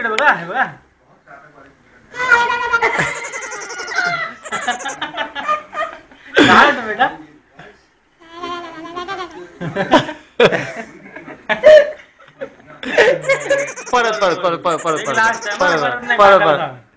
इकडे बघा हे बघा बेटा परत परत परत परत परत परत परत परत